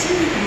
continue.